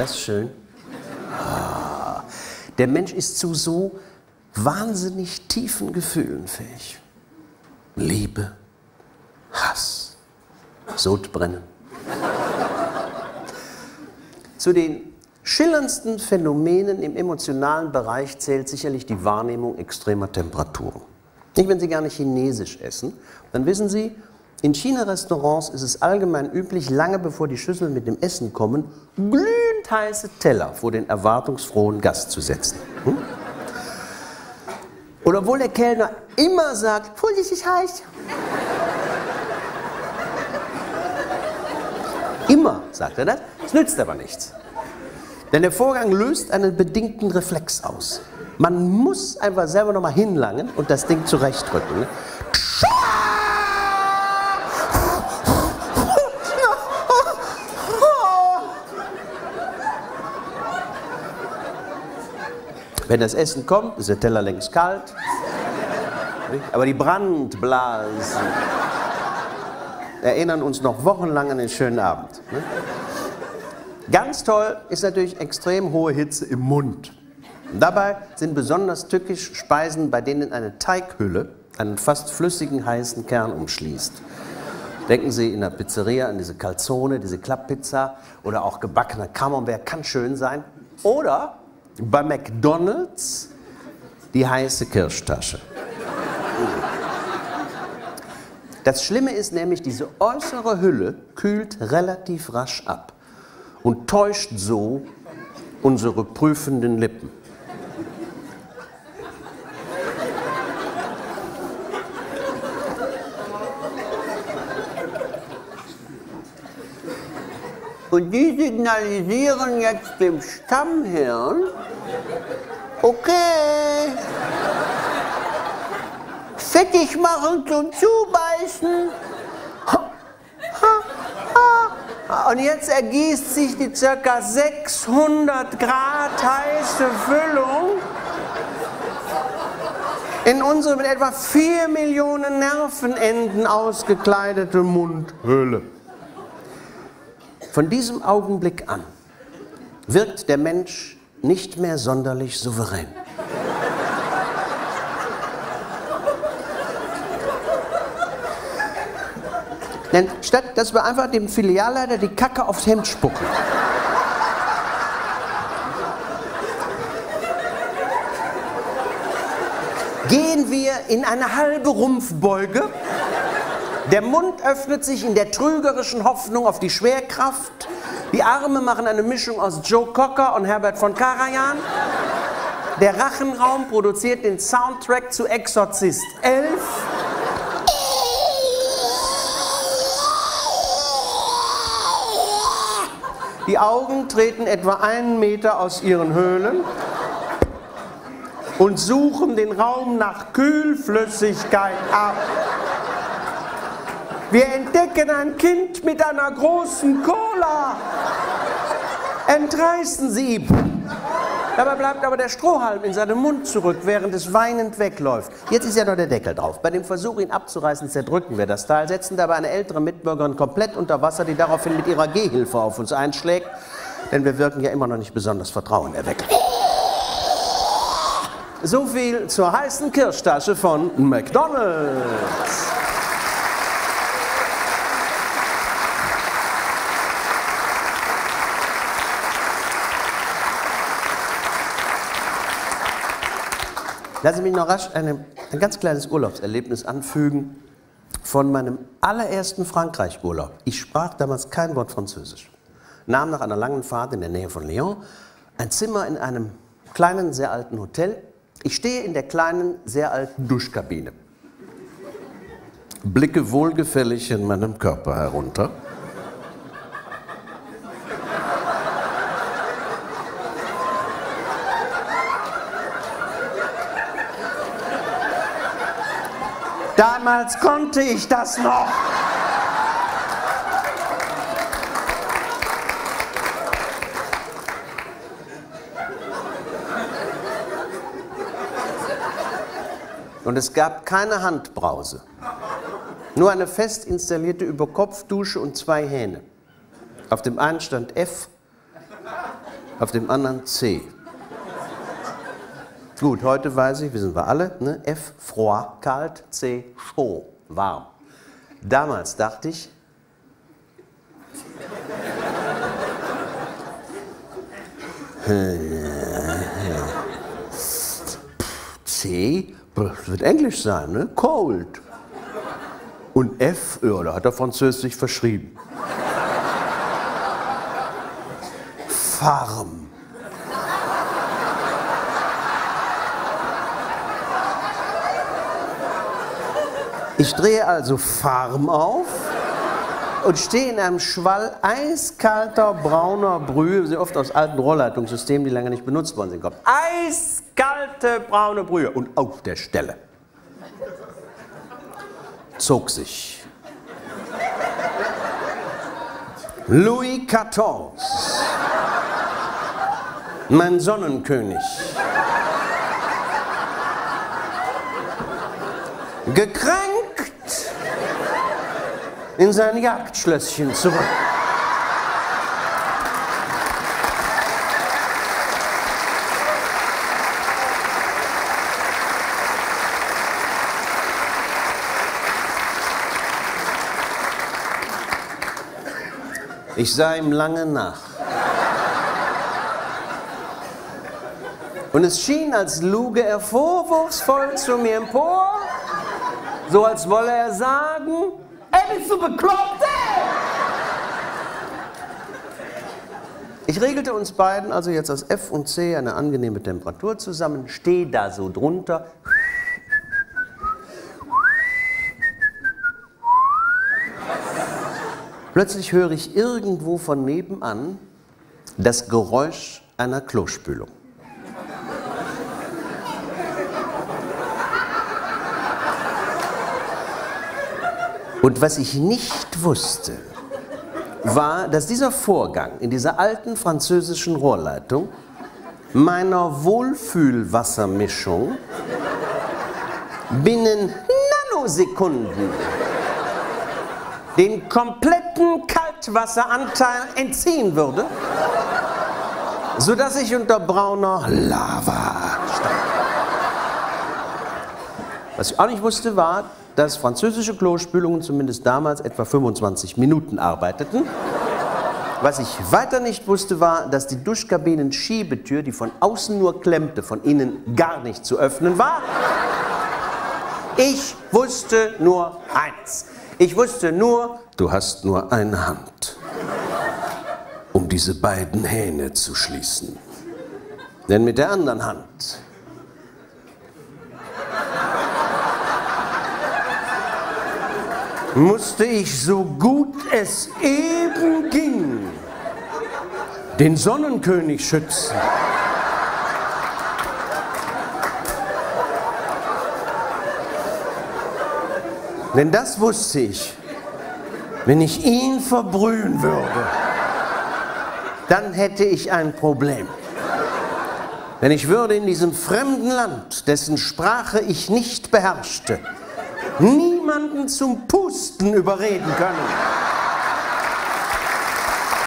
Das ist schön. Ah, der Mensch ist zu so wahnsinnig tiefen Gefühlen fähig. Liebe, Hass, Sodbrennen. Zu den schillerndsten Phänomenen im emotionalen Bereich zählt sicherlich die Wahrnehmung extremer Temperaturen. Nicht, wenn Sie gerne Chinesisch essen, dann wissen Sie, in China-Restaurants ist es allgemein üblich, lange bevor die Schüsseln mit dem Essen kommen, glühend heiße Teller vor den erwartungsfrohen Gast zu setzen. Hm? Und obwohl der Kellner immer sagt, vorsichtig heiß. Immer sagt er das, es nützt aber nichts. Denn der Vorgang löst einen bedingten Reflex aus. Man muss einfach selber nochmal hinlangen und das Ding zurechtdrücken. Wenn das Essen kommt, ist der Teller längst kalt. Aber die Brandblasen erinnern uns noch wochenlang an den schönen Abend. Ne? Ganz toll ist natürlich extrem hohe Hitze im Mund. dabei sind besonders tückisch Speisen, bei denen eine Teighülle einen fast flüssigen heißen Kern umschließt. Denken Sie in der Pizzeria an diese Calzone, diese Klapppizza oder auch gebackener Camembert, kann schön sein. Oder bei McDonald's die heiße Kirschtasche. Das Schlimme ist nämlich, diese äußere Hülle kühlt relativ rasch ab und täuscht so unsere prüfenden Lippen. Und die signalisieren jetzt dem Stammhirn, okay, fettig machen zum Zubeißen. Und jetzt ergießt sich die ca. 600 Grad heiße Füllung in unsere mit etwa 4 Millionen Nervenenden ausgekleidete Mundhöhle. Von diesem Augenblick an wirkt der Mensch nicht mehr sonderlich souverän. Denn statt dass wir einfach dem Filialleiter die Kacke aufs Hemd spucken. Gehen wir in eine halbe Rumpfbeuge der Mund öffnet sich in der trügerischen Hoffnung auf die Schwerkraft. Die Arme machen eine Mischung aus Joe Cocker und Herbert von Karajan. Der Rachenraum produziert den Soundtrack zu Exorzist 11. Die Augen treten etwa einen Meter aus ihren Höhlen und suchen den Raum nach Kühlflüssigkeit ab. Wir entdecken ein Kind mit einer großen Cola. Entreißen Sie ihm. Dabei bleibt aber der Strohhalm in seinem Mund zurück, während es weinend wegläuft. Jetzt ist ja noch der Deckel drauf. Bei dem Versuch, ihn abzureißen, zerdrücken wir das Teil, setzen dabei eine ältere Mitbürgerin komplett unter Wasser, die daraufhin mit ihrer Gehhilfe auf uns einschlägt. Denn wir wirken ja immer noch nicht besonders vertrauenerweckend. So viel zur heißen Kirschtasche von McDonald's. Lassen Sie mich noch rasch eine, ein ganz kleines Urlaubserlebnis anfügen von meinem allerersten Frankreich-Urlaub. Ich sprach damals kein Wort Französisch. Nahm nach einer langen Fahrt in der Nähe von Lyon ein Zimmer in einem kleinen, sehr alten Hotel. Ich stehe in der kleinen, sehr alten Duschkabine. Blicke wohlgefällig in meinem Körper herunter. Damals konnte ich das noch. Und es gab keine Handbrause. Nur eine fest installierte Überkopfdusche und zwei Hähne. Auf dem einen stand F auf dem anderen C. Gut, heute weiß ich, wissen wir alle, ne? F, froid, kalt, C, chaud, warm. Damals dachte ich, C das wird Englisch sein, ne? Cold. Und F, ja, da hat er Französisch verschrieben. Farm. Ich drehe also Farm auf und stehe in einem Schwall eiskalter brauner Brühe, sehr oft aus alten Rohrleitungssystemen, die lange nicht benutzt worden sind, kommt. Eiskalte braune Brühe und auf der Stelle zog sich Louis XIV, mein Sonnenkönig, gekränkt in sein Jagdschlösschen zurück. Ich sah ihm lange nach. Und es schien, als luge er vorwurfsvoll zu mir empor, so als wolle er sagen, bist du bekloppt? Ich regelte uns beiden also jetzt aus F und C eine angenehme Temperatur zusammen, stehe da so drunter. Plötzlich höre ich irgendwo von nebenan das Geräusch einer Klospülung. Und was ich nicht wusste, war, dass dieser Vorgang in dieser alten französischen Rohrleitung meiner Wohlfühlwassermischung binnen Nanosekunden den kompletten Kaltwasseranteil entziehen würde, sodass ich unter brauner Lava stand. Was ich auch nicht wusste, war, dass französische Klospülungen zumindest damals etwa 25 Minuten arbeiteten. Was ich weiter nicht wusste, war, dass die Duschkabinen-Schiebetür, die von außen nur klemmte, von innen gar nicht zu öffnen war. Ich wusste nur eins. Ich wusste nur, du hast nur eine Hand, um diese beiden Hähne zu schließen. Denn mit der anderen Hand musste ich so gut es eben ging den Sonnenkönig schützen. Denn das wusste ich, wenn ich ihn verbrühen würde, dann hätte ich ein Problem. Denn ich würde in diesem fremden Land, dessen Sprache ich nicht beherrschte, niemanden zum Pusten überreden können.